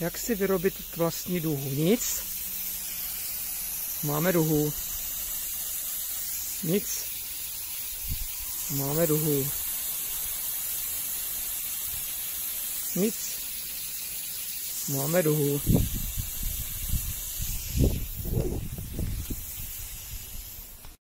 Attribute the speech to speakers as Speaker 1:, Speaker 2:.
Speaker 1: Jak si vyrobit vlastní duhu? Nic. Máme duhu. Nic. Máme duhu. Nic. Máme duhu.